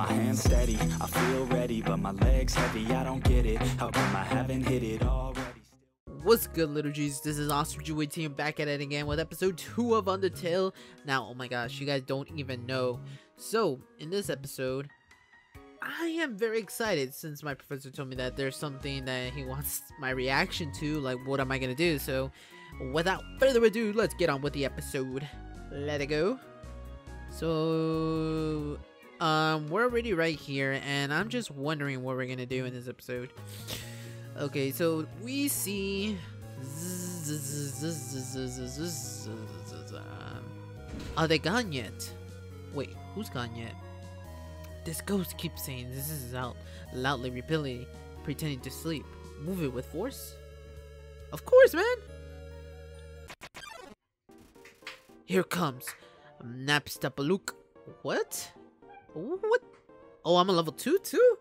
my hands steady I feel ready, but my legs heavy I don't get it, how come I haven't hit it already? What's good, little G's? This is Oscar Team back at it again with episode 2 of Undertale. Now, oh my gosh, you guys don't even know. So, in this episode, I am very excited since my professor told me that there's something that he wants my reaction to. Like, what am I gonna do? So, without further ado, let's get on with the episode. Let it go. So, um, we're already right here, and I'm just wondering what we're gonna do in this episode. Okay, so we see. Are they gone yet? Wait, who's gone yet? This ghost keeps saying this is out loudly repeatedly, pretending to sleep. Move it with force? Of course, man! Here comes Napstablook. What? What? Oh, I'm a level 2 too?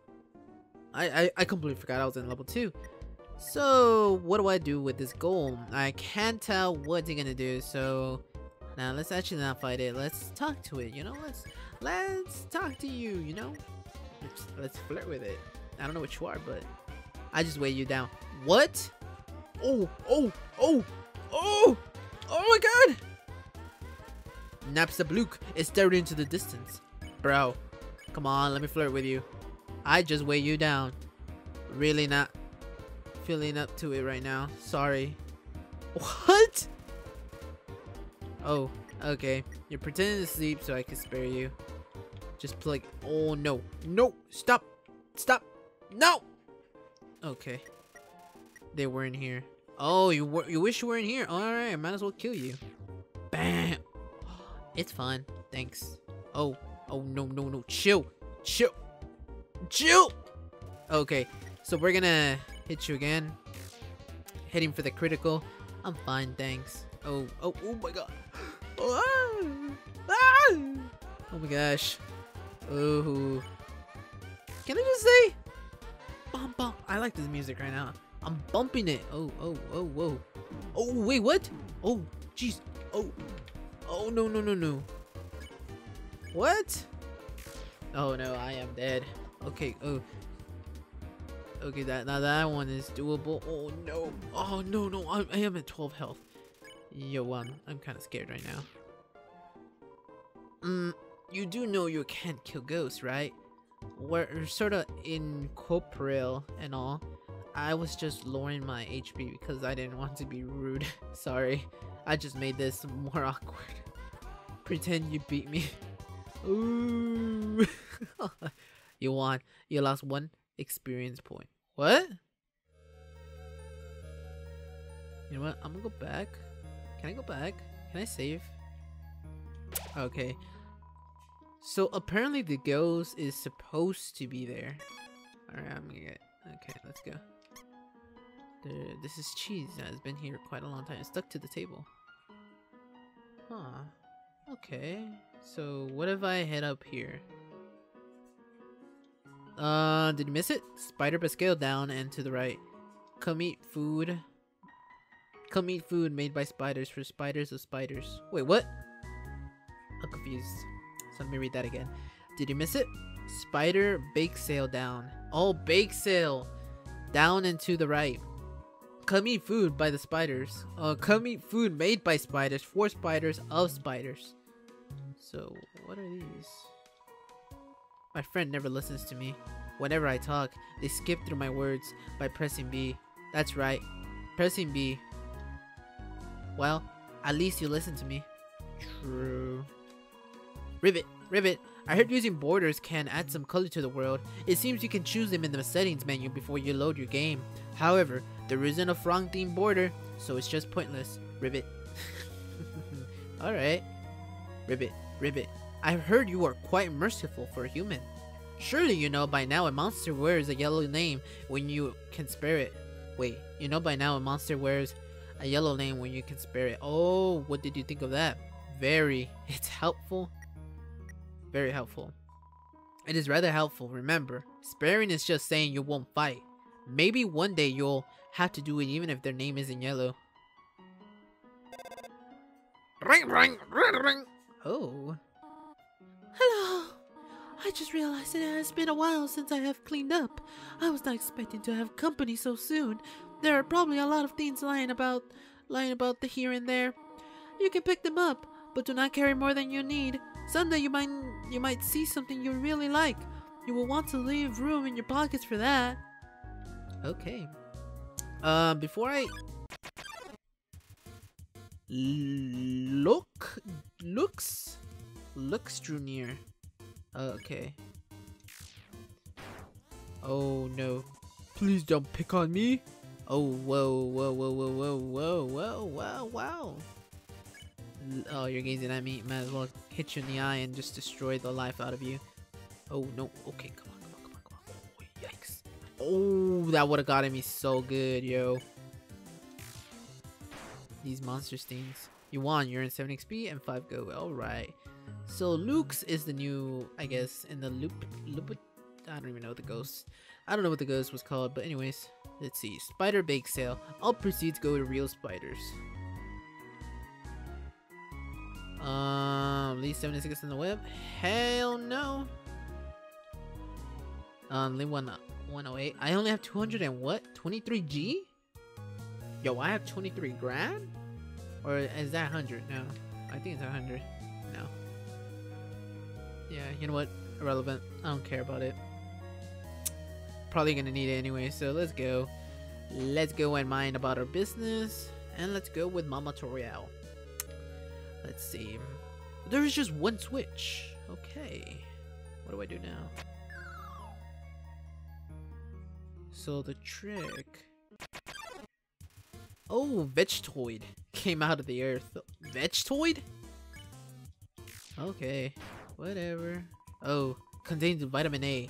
I, I, I completely forgot I was in level 2. So, what do I do with this goal? I can't tell what he's gonna do, so... Now, let's actually not fight it. Let's talk to it, you know? Let's let's talk to you, you know? Let's, let's flirt with it. I don't know what you are, but... I just weigh you down. What? Oh, oh, oh, oh! Oh my god! Napstablook is staring into the distance. Bro, come on, let me flirt with you. I just weigh you down. Really not feeling up to it right now. Sorry. What? Oh, okay. You're pretending to sleep so I can spare you. Just like, oh no. No, stop. Stop. No. Okay. They weren't here. Oh, you were, you wish you weren't here. All right, I might as well kill you. Bam. It's fun. Thanks. Oh, oh no, no, no. Chill. Chill. Chill! Okay, so we're gonna hit you again. Hitting for the critical. I'm fine, thanks. Oh, oh, oh my god. Oh, ah, ah, oh my gosh. Oh. Can I just say? Bum, bum. I like this music right now. I'm bumping it. Oh, oh, oh, whoa. Oh, wait, what? Oh, jeez. Oh. Oh, no, no, no, no. What? Oh no, I am dead. Okay, oh. Okay, that now that one is doable. Oh no. Oh no, no. I, I am at 12 health. Yo, um, I'm kind of scared right now. Mm, you do know you can't kill ghosts, right? We're sort of in incorporeal and all. I was just lowering my HP because I didn't want to be rude. Sorry. I just made this more awkward. Pretend you beat me. Ooh. You won. You lost one experience point. What? You know what? I'm gonna go back. Can I go back? Can I save? Okay. So apparently the ghost is supposed to be there. Alright, I'm gonna get... Okay, let's go. The, this is cheese that has been here quite a long time. It's stuck to the table. Huh. Okay. So what if I head up here? Uh, did you miss it? Spider but scale down and to the right. Come eat food. Come eat food made by spiders for spiders of spiders. Wait, what? I'm confused. So let me read that again. Did you miss it? Spider bake sale down. Oh, bake sale. Down and to the right. Come eat food by the spiders. Uh, come eat food made by spiders for spiders of spiders. So, what are these? My friend never listens to me. Whenever I talk, they skip through my words by pressing B. That's right, pressing B. Well, at least you listen to me. True. Rivet, Rivet, I heard using borders can add some color to the world. It seems you can choose them in the settings menu before you load your game. However, there isn't a frog themed border, so it's just pointless. Rivet. Alright. Rivet, Rivet, I've heard you are quite merciful for a human. Surely you know by now a monster wears a yellow name when you can spare it. Wait, you know by now a monster wears a yellow name when you can spare it. Oh, what did you think of that? Very. It's helpful. Very helpful. It is rather helpful, remember. Sparing is just saying you won't fight. Maybe one day you'll have to do it even if their name isn't yellow. Ring ring ring ring. Oh. Hello. I just realized it has been a while since I have cleaned up. I was not expecting to have company so soon. There are probably a lot of things lying about, lying about the here and there. You can pick them up, but do not carry more than you need. Someday you might, you might see something you really like. You will want to leave room in your pockets for that. Okay. Uh, before I Look, Loox, Loox drew near. Oh, okay. Oh no! Please don't pick on me. Oh whoa whoa whoa whoa whoa whoa whoa wow wow. Oh, you're gazing at me. Might as well hit you in the eye and just destroy the life out of you. Oh no! Okay, come on, come on, come on, come on. Oh, yikes! Oh, that would have gotten me so good, yo. These monster stings. You won. You're in 7 XP and 5 go. Alright. So Loox is the new, I guess, in the loop, loop. I don't even know what the ghost. I don't know what the ghost was called, but anyways, let's see. Spider bake sale. All proceeds go to real spiders. Um, least 76 in the web. Hell no. Um, one 108. I only have 200 and what? 23G? Yo, I have 23 grand? Or is that 100? No, I think it's 100. No. Yeah, you know what? Irrelevant. I don't care about it. Probably gonna need it anyway, so let's go. Let's go and mind about our business. And let's go with Mama Toriel. Let's see. There is just one switch. Okay. What do I do now? So the trick... Oh, Vegetoid came out of the earth. Vegetoid? Okay, whatever. Oh, contains vitamin A.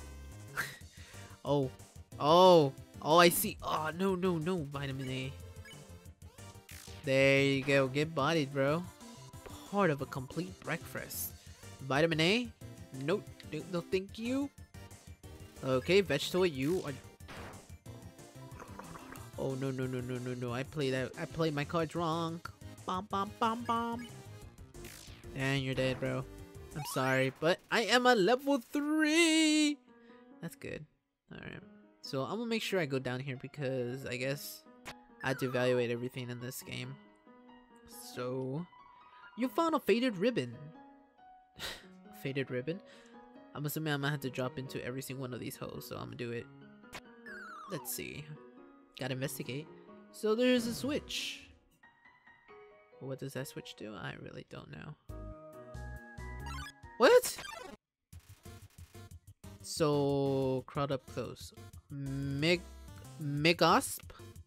oh, oh, oh, I see. Oh, no, no, no, vitamin A. There you go, get bodied, bro. Part of a complete breakfast. Vitamin A? Nope, no, no thank you. Okay, vegetable, you are Oh no no no no no no! I played that. I played my cards wrong. Bom bom bom bom. And you're dead, bro. I'm sorry, but I am a level three. That's good. All right. So I'm gonna make sure I go down here because I guess I have to evaluate everything in this game. So you found a faded ribbon. faded ribbon. I'm assuming I'm gonna have to drop into every single one of these holes, so I'm gonna do it. Let's see. Gotta investigate. So there's a switch. What does that switch do? I really don't know. What? So, crowd up close. Mig... Megasp?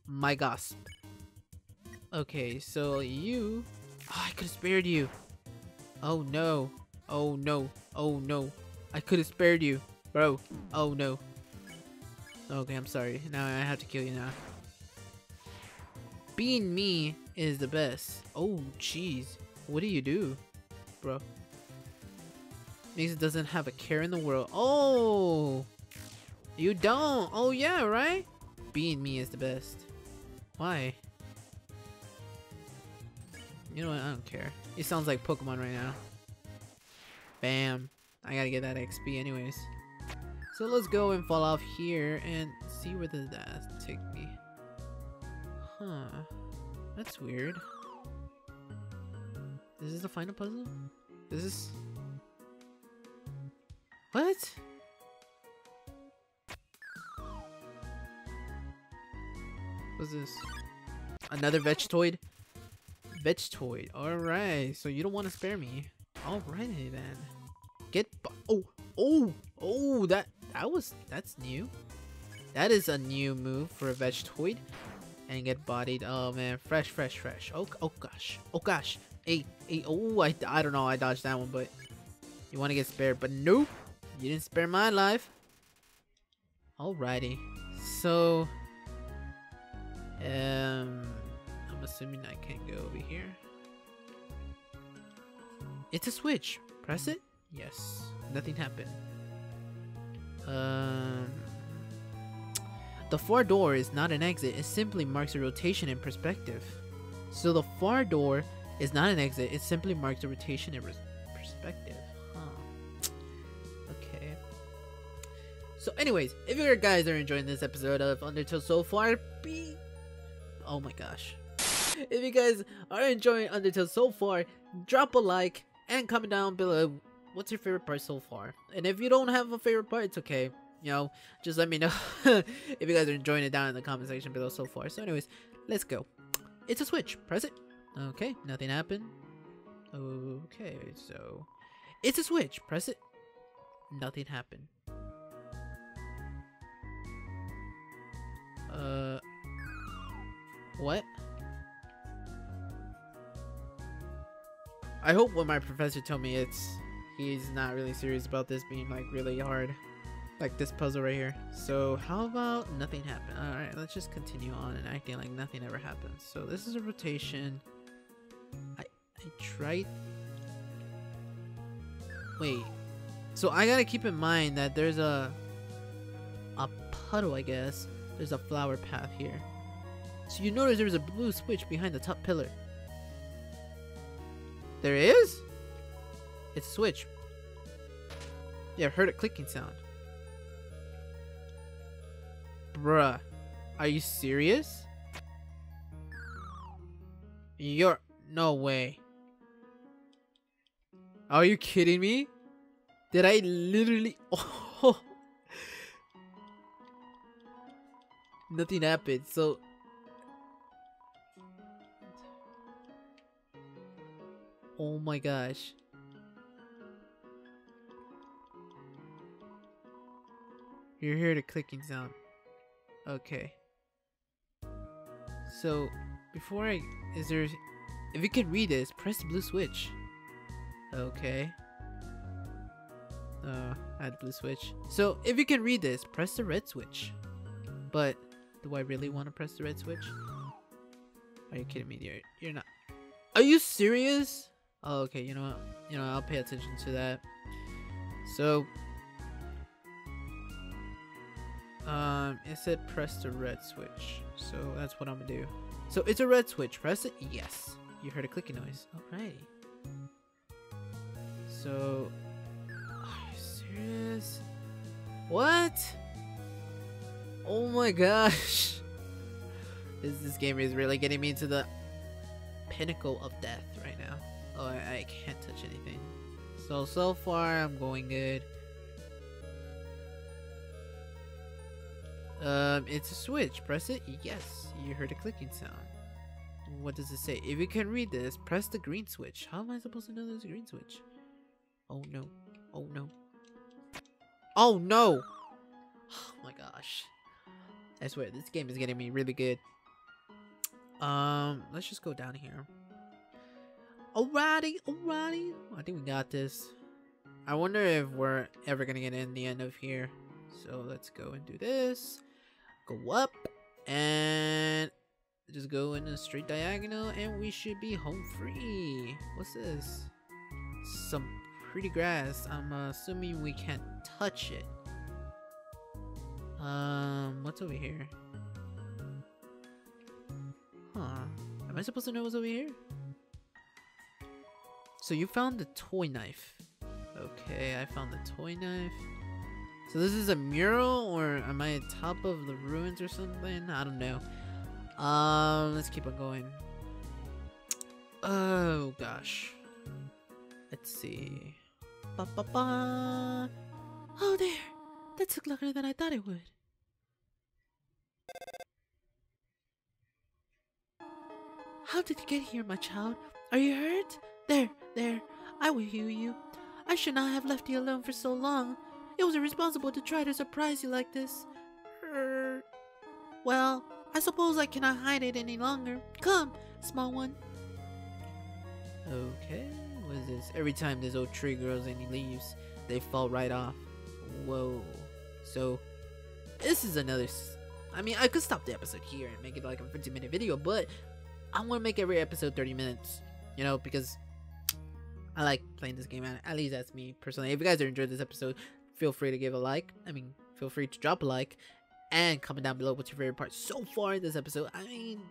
Mygasp. Okay, so you... Oh, I could've spared you. Oh no. Oh no. Oh no. I could've spared you. Bro. Oh no. Oh, okay, I'm sorry. Now I have to kill you now. Being me is the best. Oh, jeez. What do you do, bro? Mason doesn't have a care in the world. Oh! You don't! Oh, yeah, right? Being me is the best. Why? You know what? I don't care. He sounds like Pokemon right now. Bam. I gotta get that XP anyways. So let's go and fall off here and see where does that take me. Huh. That's weird. This is the final puzzle? This is... What? What's this? Another Vegetoid? Vegetoid. Alright, so you don't want to spare me. Alrighty then. Get... Oh! Oh! Oh! That that was that's new. That is a new move for a Vegetoid. And get bodied. Oh man, fresh, fresh, fresh. Oh, oh gosh. Oh gosh. Hey, hey, oh, I, I don't know. I dodged that one, but you want to get spared. But nope. You didn't spare my life. Alrighty. So, um, I'm assuming I can't go over here. It's a switch. Press it. Yes. Nothing happened. Um, the far door is not an exit, it simply marks a rotation in perspective. So the far door is not an exit, it simply marks a rotation in perspective. Huh. Okay. So anyways, if you guys are enjoying this episode of Undertale so far, be... Oh my gosh. If you guys are enjoying Undertale so far, drop a like and comment down below what's your favorite part so far. And if you don't have a favorite part, it's okay. You know, just let me know if you guys are enjoying it down in the comment section below so far. So anyways, let's go. It's a switch. Press it. Okay, nothing happened. Okay, so it's a switch. Press it. Nothing happened. Uh, what? I hope what my professor told me it's he's not really serious about this being like really hard. Like this puzzle right here. So how about nothing happened? Alright, let's just continue on and acting like nothing ever happened. So this is a rotation. I I tried Wait. So I gotta keep in mind that there's a a puddle I guess. There's a flower path here. So you notice there's a blue switch behind the top pillar. There is? It's a switch. Yeah, I heard a clicking sound. Bruh. Are you serious? You're... No way. Are you kidding me? Did I literally... Oh. Nothing happened, so... Oh my gosh. You hear the clicking sound. Okay. So, before I... Is there... If you can read this, press the blue switch. Okay. Uh, had blue switch. So, if you can read this, press the red switch. But, do I really want to press the red switch? Are you kidding me? You're, you're not... Are you serious? Oh, okay, you know what? You know, I'll pay attention to that. So, um, it said press the red switch, so that's what I'm gonna do. So it's a red switch. Press it. Yes, you heard a clicking noise. Alrighty. So, are you serious? What? Oh my gosh! This this game is really getting me to the pinnacle of death right now. Oh, I, I can't touch anything. So so far I'm going good. Um, it's a switch. Press it. Yes, you heard a clicking sound. What does it say? If you can read this, press the green switch. How am I supposed to know there's a green switch? Oh no. Oh no. Oh no! Oh my gosh. I swear, this game is getting me really good. Um, let's just go down here. Alrighty, alrighty. I think we got this. I wonder if we're ever gonna get in the end of here. So let's go and do this go up and just go in a straight diagonal and we should be home free. What's this? Some pretty grass. I'm assuming we can't touch it. Um what's over here? Huh. Am i supposed to know what's over here? So you found the toy knife. Okay i found the toy knife so this is a mural, or am I top of the ruins or something? I don't know. Um, let's keep on going. Oh gosh. Let's see. Ba ba ba. Oh there, that took longer than I thought it would. How did you get here, my child? Are you hurt? There, there. I will heal you. I should not have left you alone for so long. It was irresponsible to try to surprise you like this. Well, I suppose I cannot hide it any longer. Come, small one. Okay, what is this? Every time this old tree grows any leaves, they fall right off. Whoa. So, this is another... I mean, I could stop the episode here and make it like a 50 minute video, but I want to make every episode 30 minutes. You know, because I like playing this game. At least that's me personally. If you guys are enjoyed this episode, feel free to give a like. I mean, feel free to drop a like and comment down below what's your favorite part so far in this episode. I mean,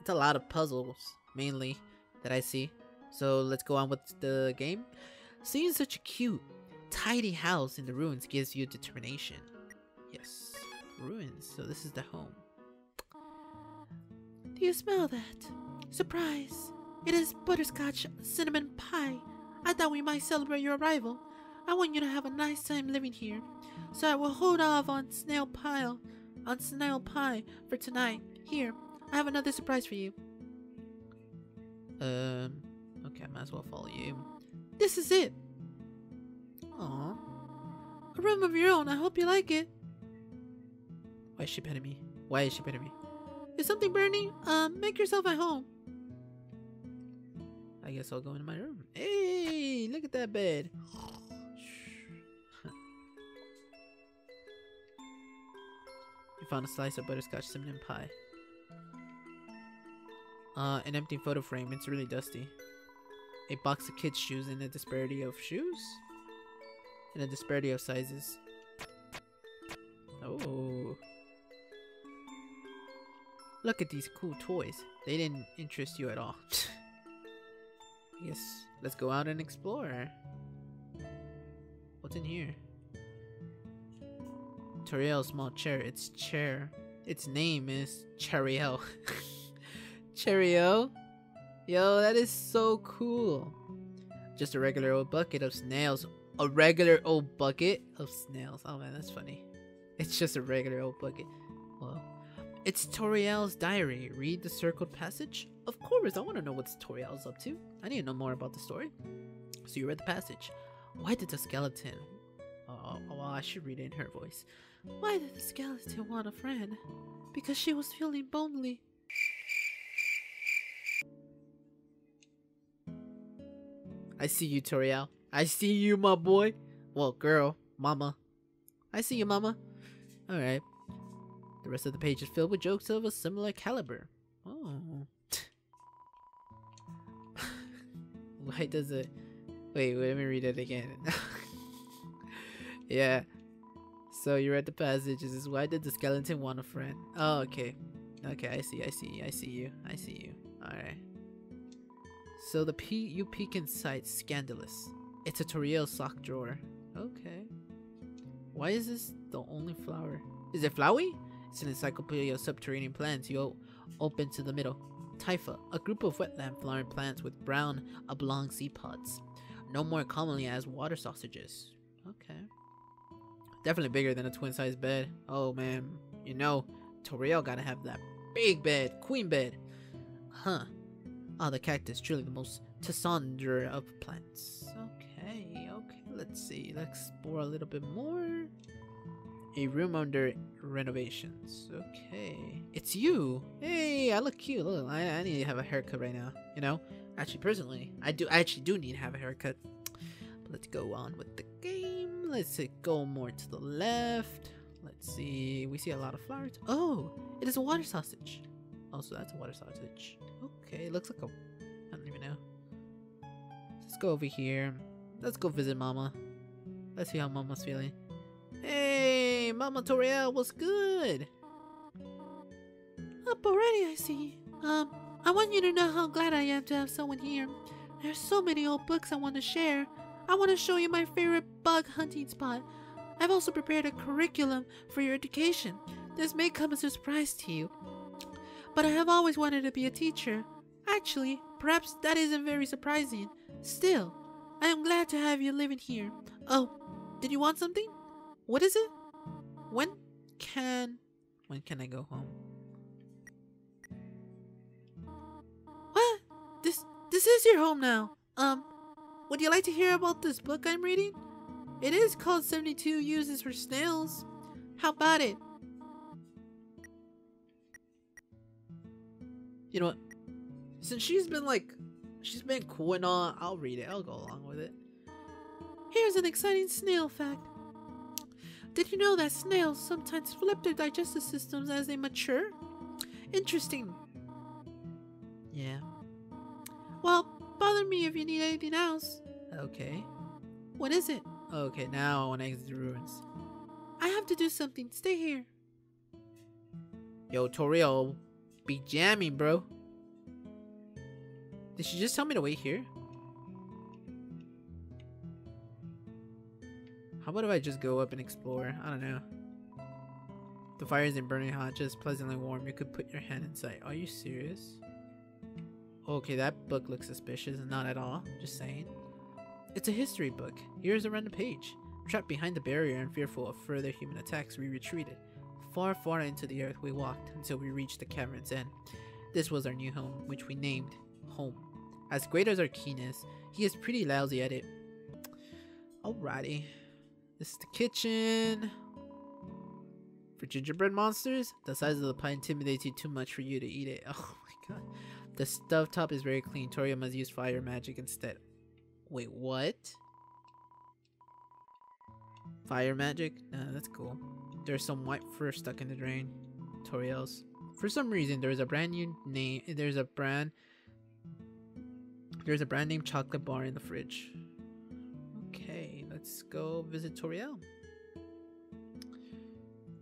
it's a lot of puzzles mainly that I see. So let's go on with the game. Seeing such a cute, tidy house in the ruins gives you determination. Yes. Ruins. So this is the home. Do you smell that? Surprise! It is butterscotch cinnamon pie. I thought we might celebrate your arrival. I want you to have a nice time living here. So I will hold off on snail pile, on snail pie for tonight. Here, I have another surprise for you. Um okay, I might as well follow you. This is it. Aw. A room of your own. I hope you like it. Why is she petting me? Why is she petting me? Is something burning? Um, make yourself at home. I guess I'll go into my room. Hey, look at that bed. You found a slice of butterscotch cinnamon pie. Uh, an empty photo frame. It's really dusty. A box of kids' shoes and a disparity of shoes? And a disparity of sizes. Oh. Look at these cool toys. They didn't interest you at all. yes, let's go out and explore. What's in here? Toriel small chair. Its chair. Its name is Cheriel. Cheerio. Yo, that is so cool. Just a regular old bucket of snails. A regular old bucket of snails. Oh man, that's funny. It's just a regular old bucket. Well, it's Toriel's diary. Read the circled passage? Of course, I want to know what Toriel's up to. I need to know more about the story. So you read the passage. Why did the skeleton... Oh, well, I should read it in her voice. Why did the skeleton want a friend? Because she was feeling lonely. I see you, Toriel. I see you, my boy. Well, girl, mama. I see you, mama. Alright. The rest of the page is filled with jokes of a similar caliber. Oh. Why does it... Wait, wait, let me read it again. yeah. So you read the passage. This is why did the skeleton want a friend? Oh, okay. Okay, I see, I see, I see you. I see you. Alright. So the P you peek inside, scandalous. It's a Toriel sock drawer. Okay. Why is this the only flower? Is it Flowey? It's an encyclopedia of subterranean plants. You open to the middle. Typha, a group of wetland flowering plants with brown oblong seed pods. Known more commonly as water sausages. Okay. Definitely bigger than a twin-sized bed. Oh man, you know, Toriel gotta have that big bed, queen bed. Huh. Ah, the cactus, truly the most tsundere of plants. Okay, okay, let's see. Let's explore a little bit more. A room under renovations. Okay. It's you! Hey, I look cute. Look, I, I need to have a haircut right now. You know? Actually, personally, I do I actually do need to have a haircut. But let's go on with the. Let's go more to the left. Let's see. We see a lot of flowers. Oh, it is a water sausage. Oh, so that's a water sausage. Okay, looks like a... I don't even know. Let's go over here. Let's go visit Mama. Let's see how Mama's feeling. Hey, Mama Toriel, what's good? Up already, I see. Um, I want you to know how glad I am to have someone here. There's so many old books I want to share. I want to show you my favorite bug hunting spot. I've also prepared a curriculum for your education. This may come as a surprise to you. But I have always wanted to be a teacher. Actually, perhaps that isn't very surprising. Still, I am glad to have you living here. Oh, did you want something? What is it? When can... When can I go home? What? This, this is your home now. Um, would you like to hear about this book I'm reading? It is called 72 Uses for Snails. How about it? You know what? Since she's been like, she's been cool all, I'll read it. I'll go along with it. Here's an exciting snail fact. Did you know that snails sometimes flip their digestive systems as they mature? Interesting. Yeah. Well, bother me if you need anything else. Okay. What is it? Okay, now I want to exit the ruins. I have to do something. Stay here. Yo, Toriel, be jamming, bro. Did she just tell me to wait here? How about if I just go up and explore? I don't know. The fire isn't burning hot, just pleasantly warm. You could put your hand inside. Are you serious? Okay, that book looks suspicious. Not at all. Just saying. It's a history book. Here's a random page. Trapped behind the barrier and fearful of further human attacks, we retreated. Far, far into the earth we walked until we reached the cavern's end. This was our new home, which we named Home. As great as our keen is, he is pretty lousy at it. Alrighty. This is the kitchen. For gingerbread monsters, the size of the pie intimidates you too much for you to eat it. Oh my god. The stove top is very clean. Toriel must use fire magic instead. Wait, what? Fire magic? Nah, that's cool. There's some white fur stuck in the drain. Toriel's. For some reason, there's a brand new name. There's a brand. There's a brand name chocolate bar in the fridge. Okay, let's go visit Toriel.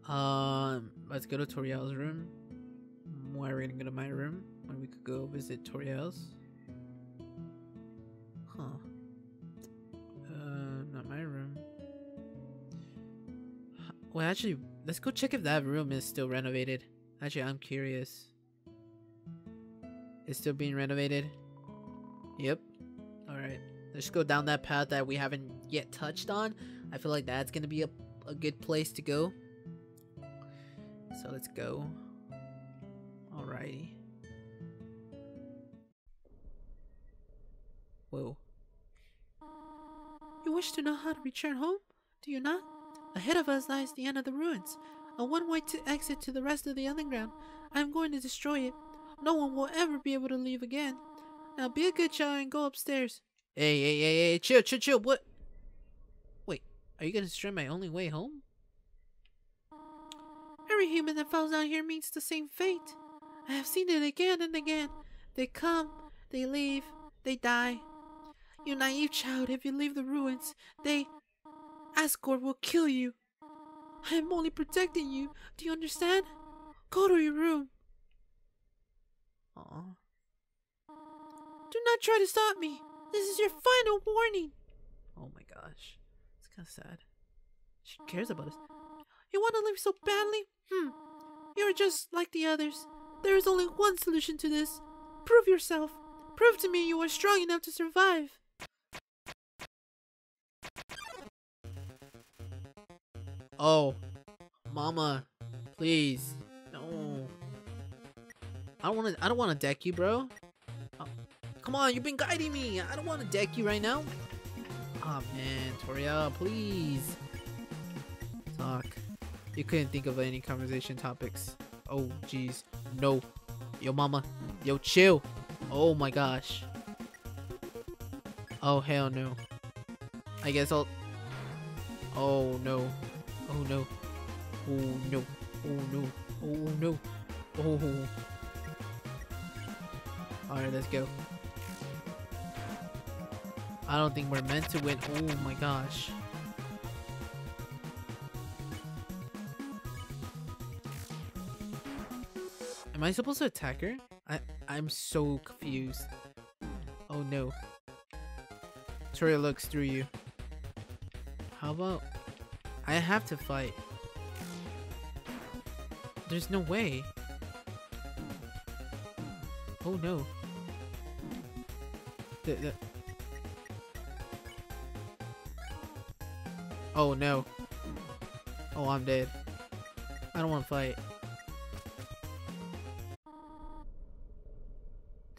Um, let's go to Toriel's room. Why are we gonna go to my room when we could go visit Toriel's? Huh. Uh, not my room. Well, actually, let's go check if that room is still renovated. Actually, I'm curious. It's still being renovated? Yep. Alright. Let's go down that path that we haven't yet touched on. I feel like that's gonna be a, a good place to go. So let's go. Alrighty. Wish to know how to return home? Do you not? Ahead of us lies the end of the ruins, a one-way to exit to the rest of the underground. I am going to destroy it. No one will ever be able to leave again. Now be a good child and go upstairs. Hey, hey, hey, hey, chill, chill, chill. What? Wait, are you gonna destroy my only way home? Every human that falls down here meets the same fate. I have seen it again and again. They come, they leave, they die. You naive child, if you leave the ruins, they. Asgore will kill you. I am only protecting you. Do you understand? Go to your room. Aww. Do not try to stop me. This is your final warning. Oh my gosh. It's kind of sad. She cares about us. You want to live so badly? Hmm. You're just like the others. There is only one solution to this. Prove yourself. Prove to me you are strong enough to survive. Oh, mama, please, no. I don't want to. I don't want to deck you, bro. Oh, come on, you've been guiding me. I don't want to deck you right now. Oh man, Toriel, please talk. You couldn't think of any conversation topics. Oh, jeez. No. Yo, mama. Yo, chill. Oh my gosh. Oh, hell no. I guess I'll... Oh, no. Oh, no. Oh, no. Oh, no. Oh, no. Oh. Alright, let's go. I don't think we're meant to win. Oh my gosh. Am I supposed to attack her? I I'm so confused. Oh no. Toriel looks through you. How about I have to fight? There's no way. Oh no. The, the... Oh no. Oh, I'm dead. I don't want to fight.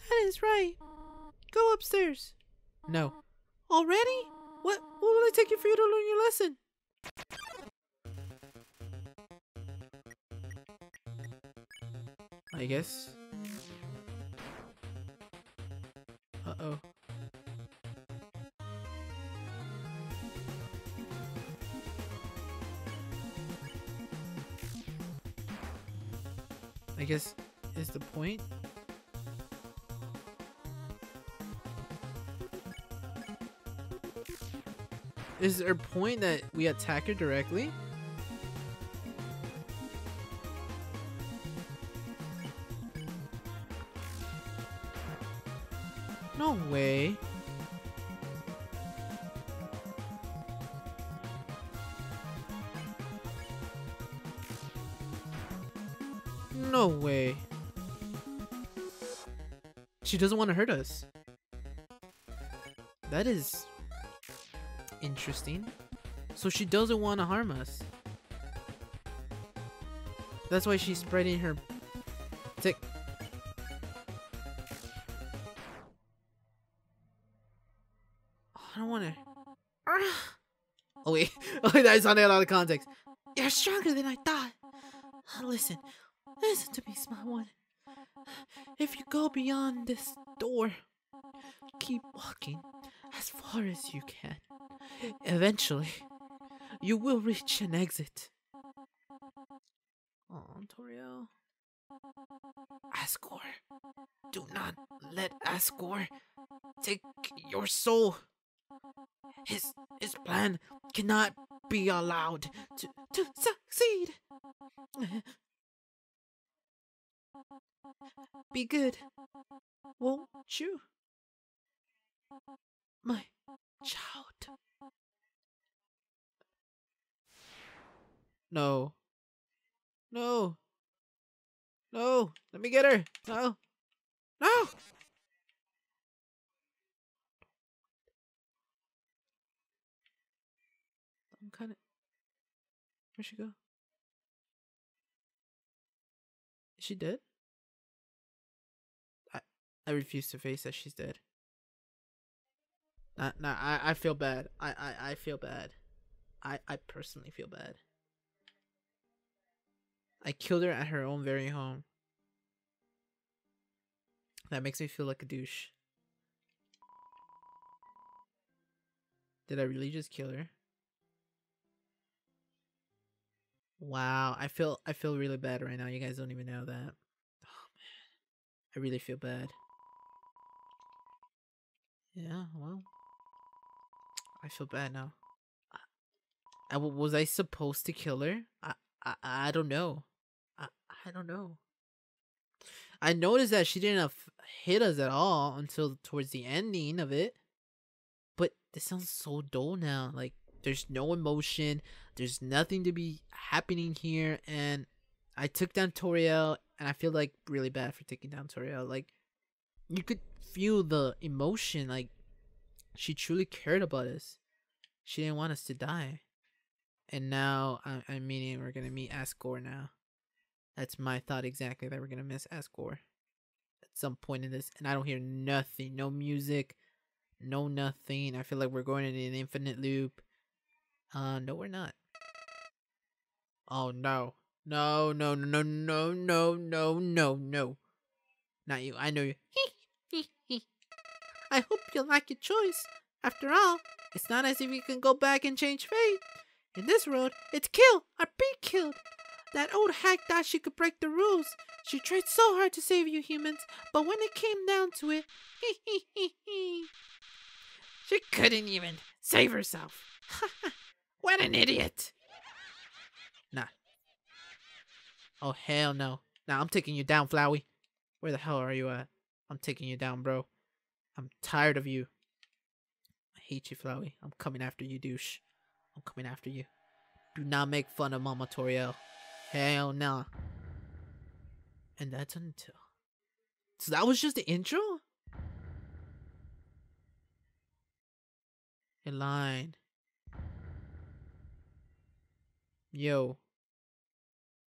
That is right. Go upstairs. No. Already? What? What will it take you for you to learn your lesson? I guess. Uh-oh. I guess is the point. Is there a point that we attack her directly? She doesn't want to hurt us. That is interesting. So she doesn't want to harm us. That's why she's spreading her tick. Oh, I don't want to. Oh wait, oh that sounded out of context. You're stronger than I thought. Listen, listen to me, small one. If you go beyond this door, keep walking as far as you can. Eventually, you will reach an exit. Oh, Toriel. Asgore. Do not let Asgore take your soul. His his plan cannot be allowed to to succeed. Be good, won't you? My child. No. No. No. Let me get her. No. No. I'm kind of. Where'd she go? Is she dead? I refuse to face that she's dead. Nah, nah, I, I feel bad. I, I, I feel bad. I, I personally feel bad. I killed her at her own very home. That makes me feel like a douche. Did I really just kill her? Wow, I feel I feel really bad right now. You guys don't even know that. Oh man. I really feel bad. Yeah, well. I feel bad now. I, I was I supposed to kill her? I I, I don't know. I I don't know. I noticed that she didn't hit us at all until towards the ending of it. But this sounds so dull now. Like there's no emotion. There's nothing to be happening here. And I took down Toriel, and I feel like really bad for taking down Toriel. Like you could feel the emotion. Like she truly cared about us. She didn't want us to die. And now I, I'm meaning we're gonna meet Asgore now. That's my thought exactly that we're gonna miss Asgore at some point in this, and I don't hear nothing, no music, no nothing. I feel like we're going in an infinite loop. Uh, no, we're not. Oh no, no, no, no, no, no, no, no, no, not you. I know you. I hope you like your choice. After all, it's not as if you can go back and change fate. In this world, it's kill or be killed. That old hag thought she could break the rules. She tried so hard to save you humans, but when it came down to it, she couldn't even save herself. what an idiot. Nah. Oh, hell no. Nah, I'm taking you down, Flowey. Where the hell are you at? I'm taking you down, bro. I'm tired of you. I hate you, Flowey. I'm coming after you, douche. I'm coming after you. Do not make fun of Mama Toriel. Hell. Nah. And that's until. So that was just the intro? A line. Yo.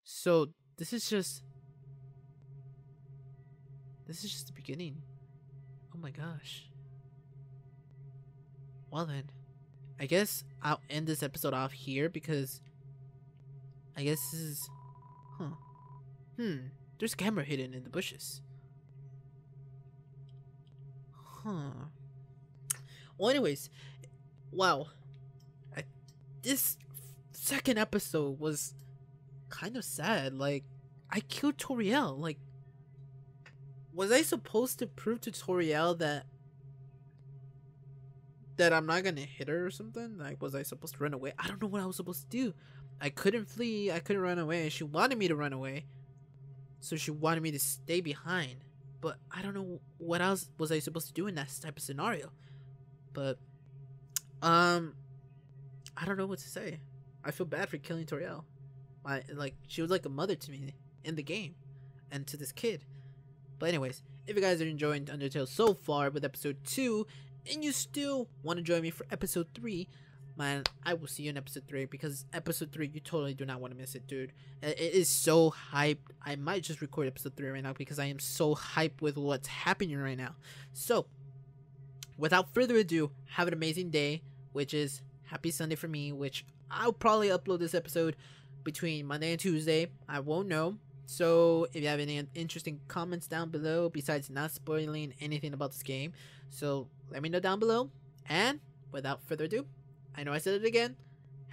So this is just. This is just the beginning. Oh my gosh. Well then. I guess I'll end this episode off here because I guess this is huh. Hmm. There's a camera hidden in the bushes. Huh. Well anyways, wow. I, this second episode was kind of sad. Like I killed Toriel. Like was I supposed to prove to Toriel that that I'm not gonna hit her or something? Like, was I supposed to run away? I don't know what I was supposed to do. I couldn't flee. I couldn't run away. She wanted me to run away, so she wanted me to stay behind. But I don't know what else was I supposed to do in that type of scenario. But, um, I don't know what to say. I feel bad for killing Toriel. I like she was like a mother to me in the game, and to this kid. But anyways, if you guys are enjoying Undertale so far with episode 2, and you still want to join me for episode 3, man, I will see you in episode 3 because episode 3, you totally do not want to miss it, dude. It is so hyped. I might just record episode 3 right now because I am so hyped with what's happening right now. So, without further ado, have an amazing day, which is happy Sunday for me, which I'll probably upload this episode between Monday and Tuesday. I won't know. So if you have any interesting comments down below, besides not spoiling anything about this game, so let me know down below. And without further ado, I know I said it again.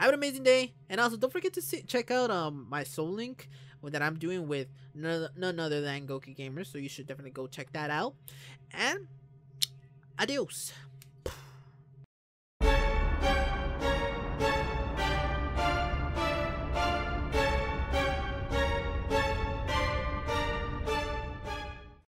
Have an amazing day, and also don't forget to see, check out um my Soul Link that I'm doing with none, none other than Goki Gamers. So you should definitely go check that out. And adios.